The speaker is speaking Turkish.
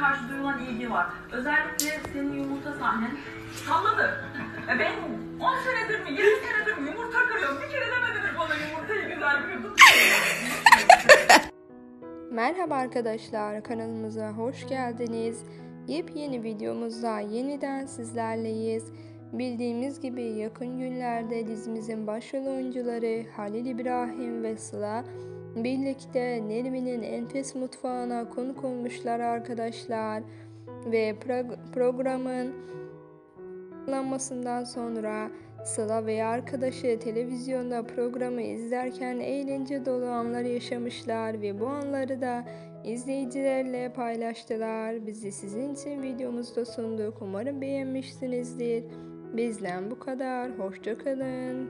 karşı duyulan ilgi var. Özellikle senin yumurta sahnen salladı. Ya ben 10 senedir mi 20 senedir mi yumurta kırıyorum. Bir kere demediniz bana yumurtayı güzel kırdın. Merhaba arkadaşlar, kanalımıza hoş geldiniz. Yepyeni videomuzda yeniden sizlerleyiz. Bildiğimiz gibi yakın günlerde dizimizin başrol oyuncuları Halil İbrahim ve Sıla birlikte Nermin'in Enfes Mutfağı'na konuk olmuşlar arkadaşlar. Ve pro- programın yayınlanmasından sonra Sıla ve arkadaşı televizyonda programı izlerken eğlence dolu anlar yaşamışlar ve bu anları da izleyicilerle paylaştılar. Bizi sizin için videomuzda sunduk. Umarım beğenmişsinizdir. Bizden bu kadar. Hoşçakalın.